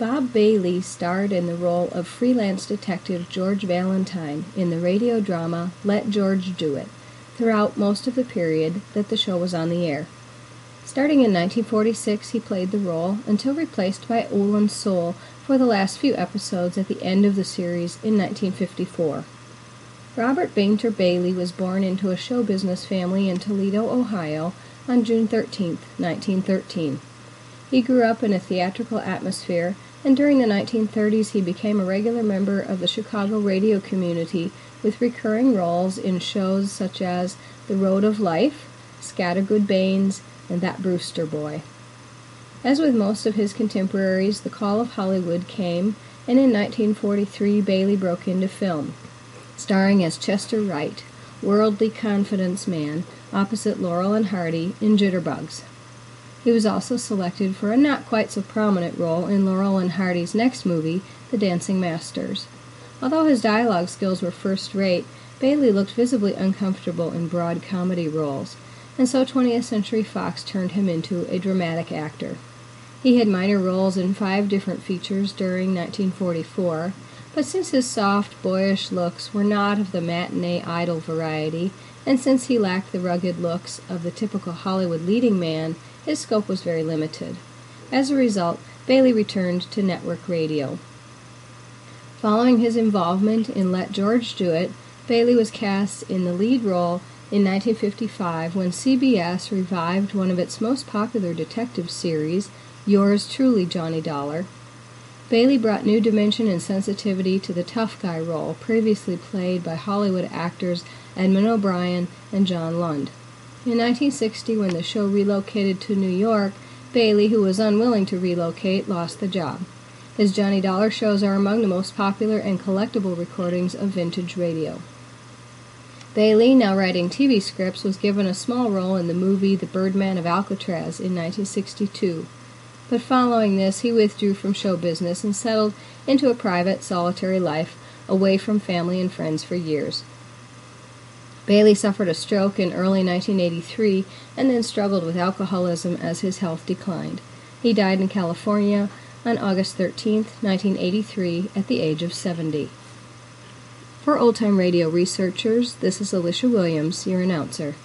Bob Bailey starred in the role of freelance detective George Valentine in the radio drama Let George Do It throughout most of the period that the show was on the air. Starting in 1946, he played the role until replaced by Olan Soule for the last few episodes at the end of the series in 1954. Robert Bainter Bailey was born into a show business family in Toledo, Ohio on June 13, 1913. He grew up in a theatrical atmosphere, and during the 1930s he became a regular member of the Chicago radio community with recurring roles in shows such as The Road of Life, Scattergood Baines, and That Brewster Boy. As with most of his contemporaries, the call of Hollywood came, and in 1943 Bailey broke into film, starring as Chester Wright, worldly confidence man, opposite Laurel and Hardy in Jitterbugs. He was also selected for a not quite so prominent role in Laurel and Hardy's next movie, The Dancing Masters. Although his dialogue skills were first rate, Bailey looked visibly uncomfortable in broad comedy roles, and so 20th Century Fox turned him into a dramatic actor. He had minor roles in five different features during 1944, but since his soft, boyish looks were not of the matinee idol variety, and since he lacked the rugged looks of the typical Hollywood leading man, his scope was very limited. As a result, Bailey returned to network radio. Following his involvement in Let George Do It, Bailey was cast in the lead role in 1955 when CBS revived one of its most popular detective series, Yours Truly, Johnny Dollar. Bailey brought new dimension and sensitivity to the tough guy role previously played by Hollywood actors Edmund O'Brien and John Lund. In 1960, when the show relocated to New York, Bailey, who was unwilling to relocate, lost the job. His Johnny Dollar shows are among the most popular and collectible recordings of vintage radio. Bailey, now writing TV scripts, was given a small role in the movie The Birdman of Alcatraz in 1962. But following this, he withdrew from show business and settled into a private, solitary life away from family and friends for years. Bailey suffered a stroke in early 1983 and then struggled with alcoholism as his health declined. He died in California on August 13, 1983, at the age of 70. For old time radio researchers, this is Alicia Williams, your announcer.